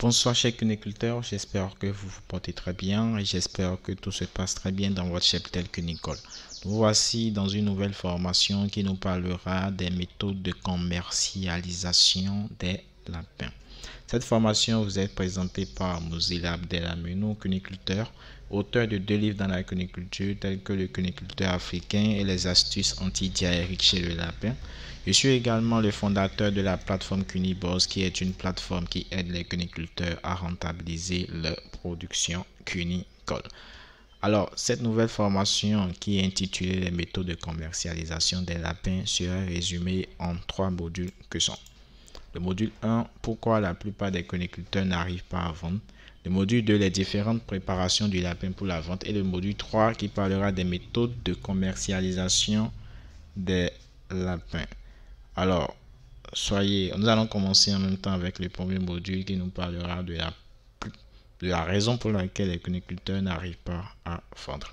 Bonsoir chers cuniculteurs, j'espère que vous vous portez très bien et j'espère que tout se passe très bien dans votre cheptel cunicole. Nous voici dans une nouvelle formation qui nous parlera des méthodes de commercialisation des lapins. Cette formation vous est présentée par Mozilla Abdelhameno, cuniculteur, auteur de deux livres dans la cuniculture tels que le cuniculteur africain et les astuces anti-diarrhéiques chez le lapin. Je suis également le fondateur de la plateforme Cuniboss qui est une plateforme qui aide les cuniculteurs à rentabiliser leur production cunicole. Alors, cette nouvelle formation qui est intitulée Les méthodes de commercialisation des lapins sera résumée en trois modules que sont le module 1, pourquoi la plupart des coniculteurs n'arrivent pas à vendre? Le module 2, les différentes préparations du lapin pour la vente. Et le module 3 qui parlera des méthodes de commercialisation des lapins. Alors, soyez, nous allons commencer en même temps avec le premier module qui nous parlera de la, de la raison pour laquelle les coniculteurs n'arrivent pas à vendre.